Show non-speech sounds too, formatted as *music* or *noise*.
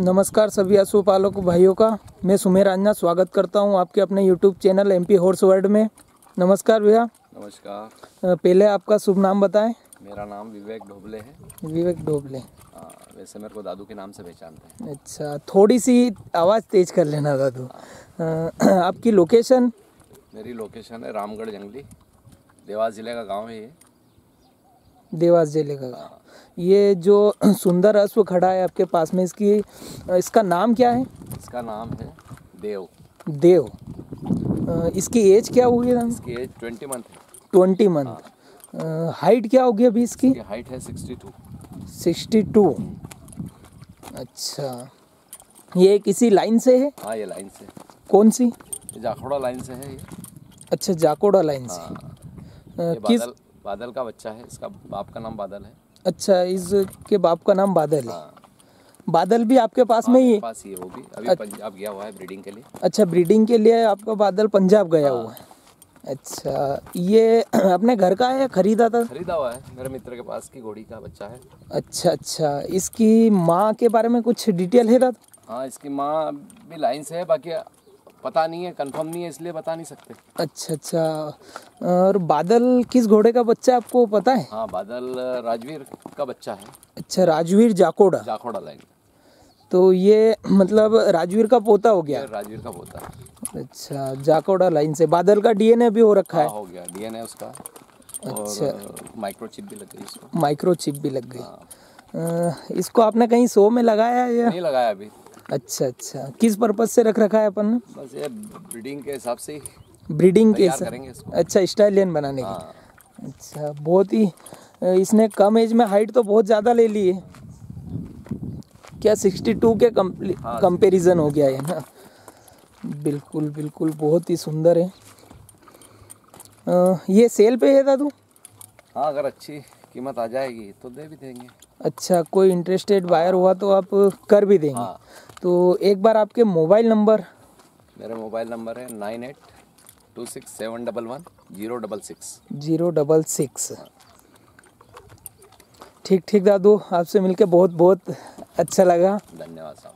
नमस्कार सभी पशुपालक भाइयों का। मैं सुमेर आन्ना स्वागत करता हूँ आपके अपने YouTube channel MP horse world में। नमस्कार भैया। नमस्कार। पहले आपका शुभ नाम बताएँ। मेरा नाम विवेक ढोबले है। विवेक डोबले आ, वैसे मेरे को दादू के नाम से पहचानते हैं। अच्छा थोड़ी सी आवाज़ तेज कर लेना दादू। *clears throat* आपकी लोकेशन मेरी लोकेशन है रामगढ़ जंगली। देवास ज़िले का गाँव है ये। देवास ज़िले का ये जो *clears throat* सुंदर अश्व खड़ा है आपके पास में इसकी इसका नाम क्या है? इसका नाम है देव। देव। इसकी एज क्या होगी इसकी age twenty month. Twenty month height क्या होगी अभी इसकी? इसकी हाइट है सिक्सटी टू सिक्सटी टू। अच्छा। ये किसी लाइन से है? हाँ ये लाइन से। कौन सी? जाखोड़ा लाइन से है ये। अच्छा जाकोड़ा लाइन से। हाँ। किस बादल बादल का बच्चा है इसका बाप का नाम बादल है। अच्छा इसके बाप का नाम बादल है। हाँ। बादल भी आपके पास हाँ, में ही है? पास ये वो भी। अभी पंजाब गया हुआ है ब्रीडिंग के लिए। अच्छा ब्रीडिंग के लिए आपका बादल पंजाब गया हुआ है। अच्छा ये *clears throat* अपने घर का है या खरीदा था? खरीदा हुआ है। मेरे मित्र के पास की घोड़ी का बच्चा है। अच्छा अच्छा। इसकी माँ के बारे में कुछ डिटेल है दादा? हाँ इसकी माँ भी लाइन से है बाकी पता नहीं है कंफर्म नहीं है इसलिए बता नहीं सकते। अच्छा अच्छा। और बादल किस घोड़े का बच्चा है आपको पता है? हाँ बादल राजवीर का बच्चा है। अच्छा राजवीर जाकोड़ा जाखोड़ा लाइन तो ये मतलब राजवीर का पोता हो गया? राजवीर का पोता अच्छा जाकोड़ा लाइन से। बादल का डीएनए भी हो रखा हाँ है? हो गया डीएनए उसका। अच्छा। माइक्रोचिप भी लग गई इसको। माइक्रो चिप भी लग गई। हाँ। इसको आपने कहीं शो में लगाया या? नहीं लगाया अभी। अच्छा अच्छा। किस पर्पज से रख रखा है अपन ने? बस ये ब्रीडिंग के हिसाब से ब्रीडिंग के हिसाब- अच्छा स्टाइलियन बनाने की हाँ। अच्छा बहुत ही इसने कम एज में हाइट तो बहुत ज़्यादा ले ली है। क्या 62 के हाँ, हो गया है ना? बिल्कुल बिल्कुल बहुत ही सुंदर है। अ, ये सेल पे है दादू? हाँ अगर अच्छी कीमत आ जाएगी तो दे भी देंगे। अच्छा कोई इंटरेस्टेड बायर हुआ तो आप कर भी देंगे। हाँ। तो एक बार आपके मोबाइल नंबर? मेरा मोबाइल नंबर है nine eight two six seven double one zero double six. Zero double six. ठीक ठीक दादू आपसे मिलके बहुत बहुत अच्छा लगा। धन्यवाद साहब।